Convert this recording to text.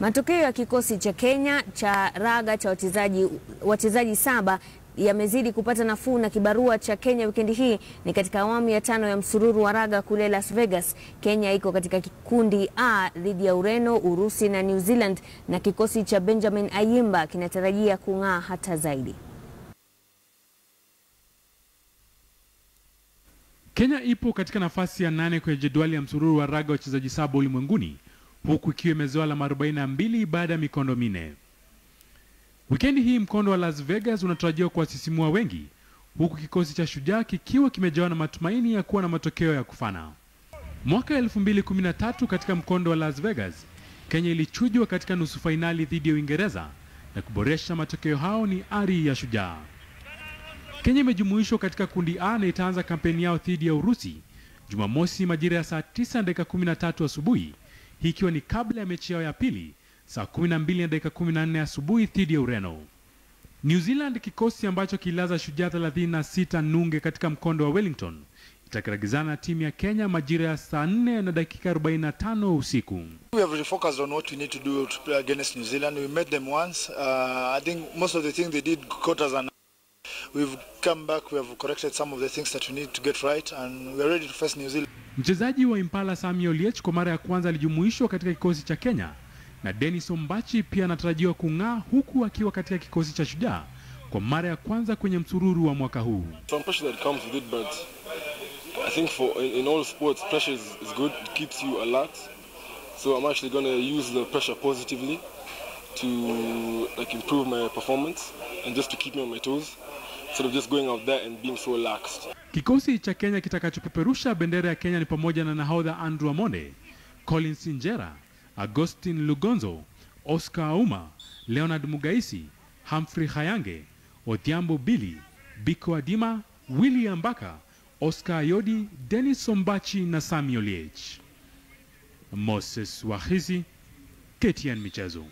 Matokeo ya kikosi cha Kenya cha raga cha wachezaji wachezaji saba yamezidi kupata nafuu na kibarua cha Kenya wikendi hii ni katika awamu ya tano ya msururu wa raga kule Las Vegas. Kenya iko katika kikundi A dhidi ya Ureno, Urusi na New Zealand na kikosi cha Benjamin Ayimba kinatarajia kung'aa hata zaidi. Kenya ipo katika nafasi ya nane kwenye jedwali ya msururu wa raga wachezaji saba ulimwenguni huku ikiwa imezoa alama 42 baada ya mikondo minne. Wikendi hii mkondo wa Las Vegas unatarajiwa kuwasisimua wengi, huku kikosi cha Shujaa kikiwa kimejawa na matumaini ya kuwa na matokeo ya kufana. Mwaka 2013 katika mkondo wa Las Vegas, Kenya ilichujwa katika nusu fainali dhidi ya Uingereza na kuboresha matokeo hao ni ari ya Shujaa. Kenya imejumuishwa katika kundi A na itaanza kampeni yao dhidi ya Urusi Jumamosi majira ya saa 9 dakika 13 asubuhi, hii ikiwa ni kabla ya mechi yao ya pili saa 12 na dakika 14 asubuhi dhidi ya Ureno. New Zealand, kikosi ambacho kilaza Shujaa 36 nunge katika mkondo wa Wellington, itakiragizana na timu ya Kenya majira ya saa 4 na dakika 45 usiku. We have refocused on what we need to do to play against New Zealand. We met them once. Uh, I think most of the things they did caught us we've come back, we have corrected some of the things that we need to get right and we're ready to face New Zealand. Mchezaji wa Impala Samuel Oliech kwa mara ya kwanza alijumuishwa katika kikosi cha Kenya na Dennis Ombachi pia anatarajiwa kung'aa huku akiwa katika kikosi cha Shujaa kwa mara ya kwanza kwenye msururu wa mwaka huu. Some pressure that comes with it, but I think for in, in all sports, pressure is, is good. It keeps you alert. So I'm actually going to use the pressure positively to like improve my performance and just to keep me on my toes instead of just going out there and being so relaxed. Kikosi cha Kenya kitakachopeperusha bendera ya Kenya ni pamoja na nahodha Andrew Amonde, Collins Injera, Agustin Lugonzo, Oscar Auma, Leonard Mugaisi, Humphrey Hayange, Odhiambo Billy, Biko Adima, William Baka, Oscar Ayodi, Dennis sombachi na Samuel Oliech. Moses Wahizi, KTN Michezo.